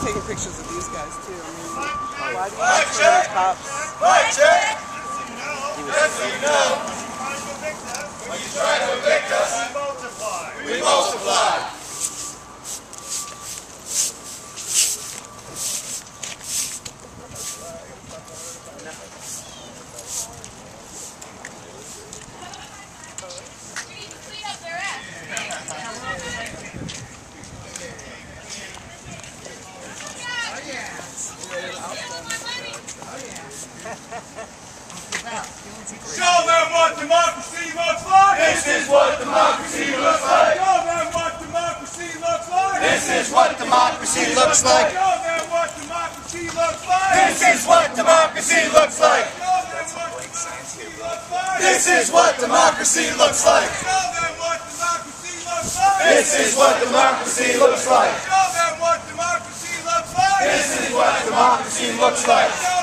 be taking pictures of these guys too. I mean, why do you want to cops? Right, check. Show them what democracy looks like. This is what democracy looks like. Show them what democracy looks like. This is what democracy looks like. Show them what democracy looks like. This is what democracy looks like. Show them what democracy looks like. This is what democracy looks like. Show them what democracy looks like. This is what democracy looks like. Show them what democracy looks like. This is what democracy looks like.